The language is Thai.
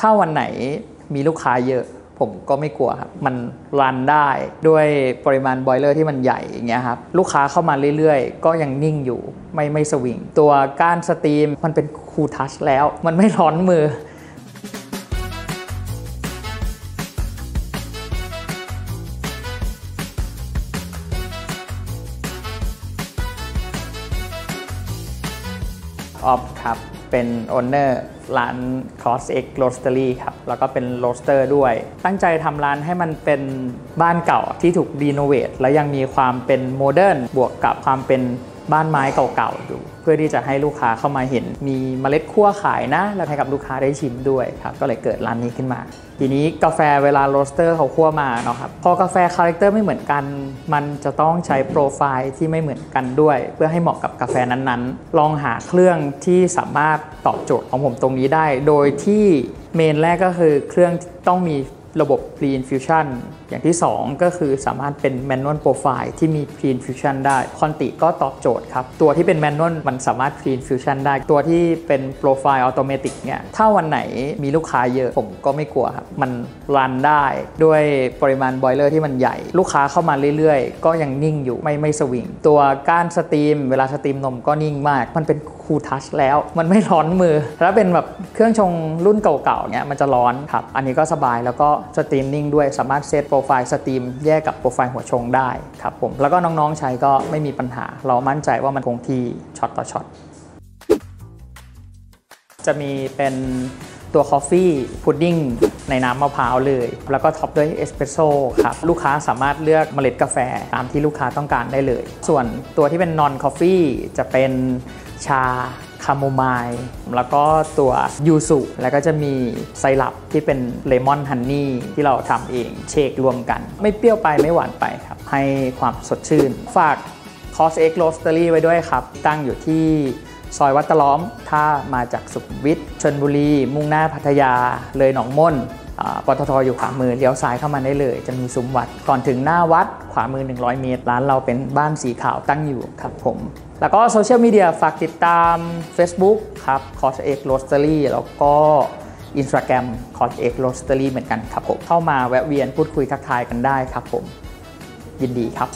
ถ้าวันไหนมีลูกค้าเยอะผมก็ไม่กลัวครับ มัน run ได้ด้วยปริมาณ boiler ที่มันใหญ่อย่างเงี้ยครับ ลูกค้าเข้ามาเรื่อยๆ ก็ยังนิ่งอยู่ ไม่ไม่สวิง ตัวก้าน steam มันเป็น cool touch แล้ว มันไม่ร้อนมือ ออฟครับ เป็น owner ร้าน Cross X Roastery ครับ แล้วก็เป็น roaster ด้วย ตั้งใจทำร้านให้มันเป็นบ้านเก่าที่ถูก renovate และยังมีความเป็น modern บวกกับความเป็น บ้านไม้เก่าๆอยู่ เพื่อที่จะให้ลูกค้าเข้ามาเห็น มีเมล็ดคั่วขายนะ แล้วให้กับลูกค้าได้ชิมด้วยครับ ก็เลยเกิดร้านนี้ขึ้นมา ทีนี้กาแฟเวลา roaster เขาคั่วมาเนาะครับพอกาแฟ character ไม่เหมือนกัน มันจะต้องใช้โปรไฟล์ที่ไม่เหมือนกันด้วย เพื่อให้เหมาะกับกาแฟนั้นๆ ลองหาเครื่องที่สามารถตอบโจทย์ของผมตรงนี้ได้ โดยที่เมนแรกก็คือเครื่องต้องมี ระบบ Pre Infusion อย่างที่ 2 ก็คือสามารถเป็น Manual Profile ที่มี Pre Infusion ได้คอนติก็ตอบโจทย์ครับ ตัวที่เป็น Manual มันสามารถ Pre Infusion ได้ ตัวที่เป็น Profile Automatic เนี่ยถ้าวันไหนมีลูกค้าเยอะผมก็ไม่กลัวครับ มันรันได้ด้วยปริมาณบอยเลอร์ที่มันใหญ่ ลูกค้าเข้ามาเรื่อยๆ ก็ยังนิ่งอยู่ไม่ไม่สวิง ตัวก้าน steam เวลา steam นมก็นิ่งมาก มันเป็น cool touch แล้ว มันไม่ร้อนมือแล้วเป็นแบบเครื่องชงรุ่นเก่าๆเนี่ยมันจะร้อนครับอันนี้ก็สบายแล้วก็ steam นิ่งด้วยสามารถ set profile steam แยกกับโปรไฟล์หัวชงได้ครับผมแล้วก็น้องๆใช้ก็ไม่มีปัญหา เรามั่นใจว่ามันคงที่ช็อตต่อช็อตจะมีเป็นตัว coffee pudding ในน้ำมะพร้าวเลย แล้วก็ top ด้วยเอสเปรสโซ่ครับ ลูกค้าสามารถเลือกเมล็ดกาแฟตามที่ลูกค้าต้องการได้เลย ส่วนตัวที่เป็น non-coffee จะเป็นชา คาโมมายล์แล้วก็ตัวยูซุแล้วก็จะมีไซรัปที่เป็น lemon honey ที่เราทำเอง shake รวมกัน ไม่เปรี้ยวไปไม่หวานไปครับ ให้ความสดชื่น ฝาก Cross X Roastery ไว้ด้วยครับ ตั้งอยู่ที่ซอยวัดตะล้อม ถ้ามาจากสุขุมวิทชลบุรี มุ่งหน้าพัทยา เลยหนองม่นอ่า ปตทอยู่ขวามือเลี้ยวซ้ายเข้ามาได้เลย จะมีซุ้มวัด ก่อนถึงหน้าวัดขวามือ 100 เมตร ร้านเราเป็นบ้านสีขาวตั้งอยู่ครับผม แล้วก็โซเชียลมีเดียฝากติดตาม Facebook ครับ c o s x Roastery แล้วก็ Instagram c o s x Roastery เหมือนกันครับผม เข้ามาแวะเวียนพูดคุยทักทายกันได้ครับผม ยินดีครับ